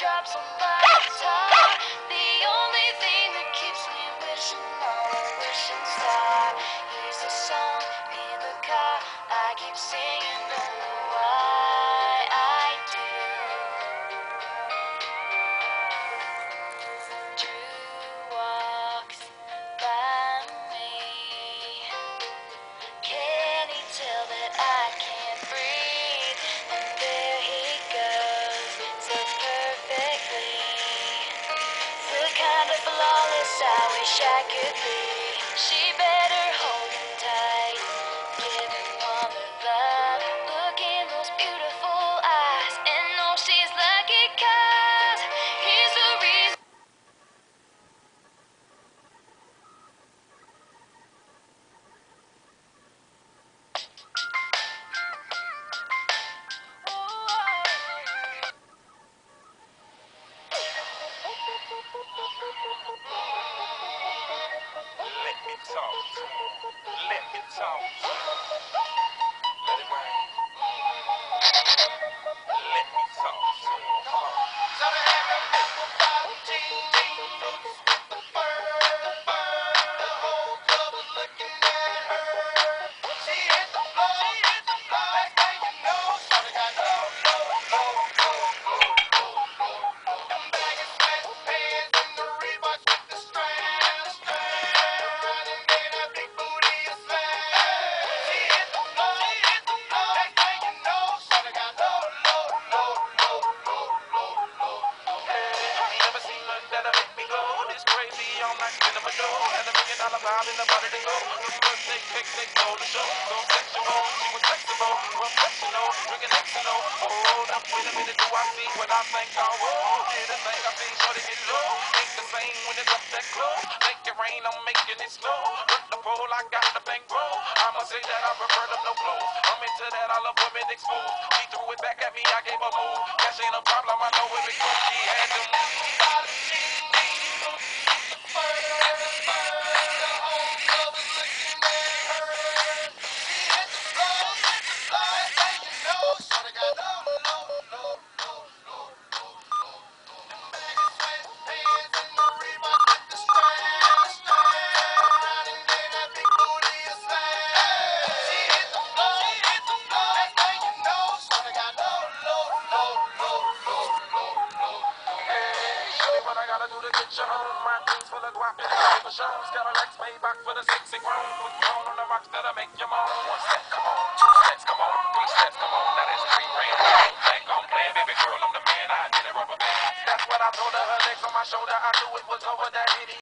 raindrops on my guitar. The only thing that keeps me wishing on a wishing star. Here's a song in the car I keep singing. Wish I could be. She Let me talk. Let it rain. I'm in the middle. Had a million dollar vibe in the body to go. Birthday cake, they stole the show. So sexual, she was flexible, professional, drinking Xano. Hold up, wait a minute, do I see what I think I will? Did the thing I see, shorty get low. Ain't the same when it's up that close. Make it rain, I'm making it snow. Work the pole, I got the bang roll. I'ma say that I prefer them no clothes. I'm into that, I love women exposed. She threw it back at me, I gave her move. Cash ain't a problem, I know it because she had them. Do to get you home? My jeans full of guap and the shows. Got a Lex Maybach for the sexy grown. Put you on on the rocks that'll make you moan. One step, come on. Two steps, come on. Three steps, come on. Now that's three grand. Think I'm playing, baby girl, I'm the man. I did a rubber band. That's what I told her. Her legs on my shoulder. I knew it was over that hitty.